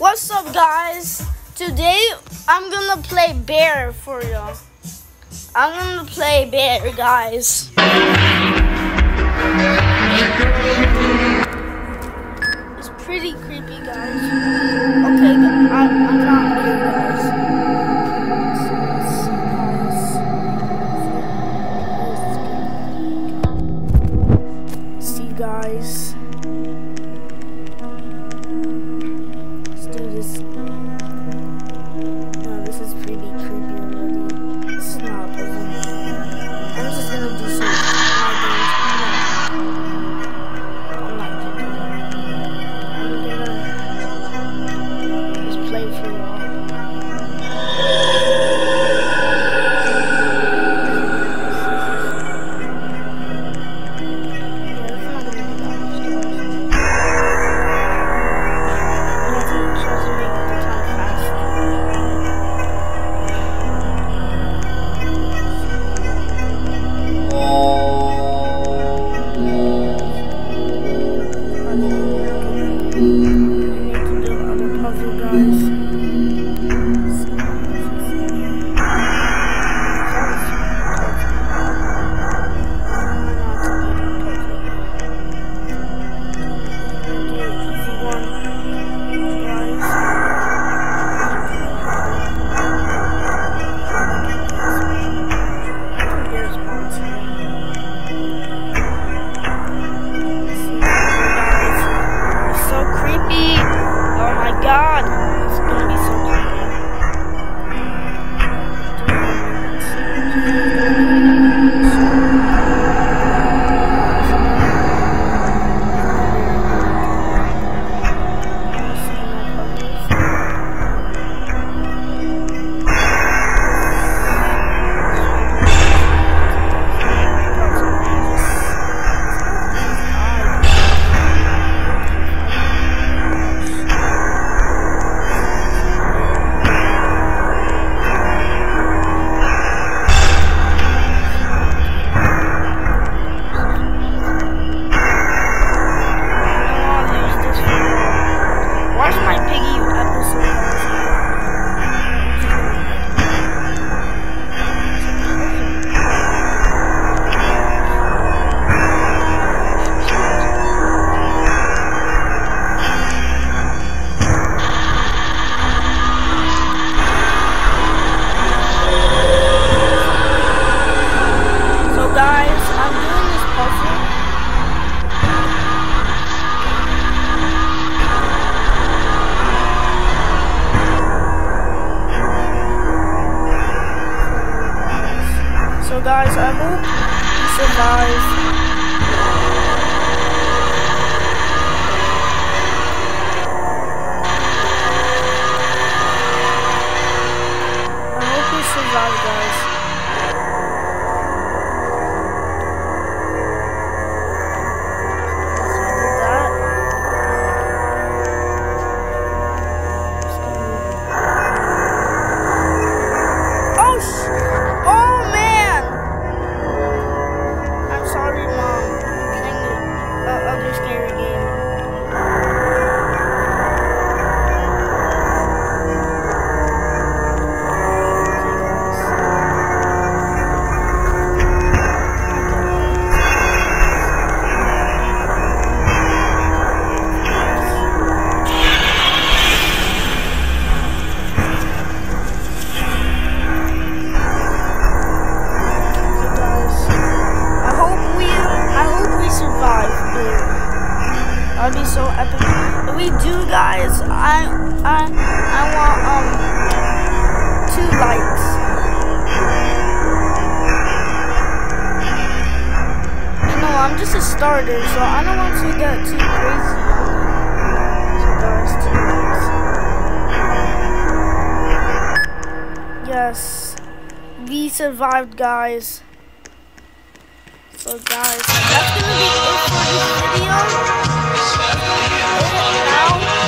What's up, guys? Today I'm gonna play bear for y'all. I'm gonna play bear, guys. Guys, I hope you survive. So epic. We do, guys, I, I, I want um two likes. You know, I'm just a starter, so I don't want to get too crazy. So guys, two likes. Yes. We survived, guys. So, guys, that's gonna be it for now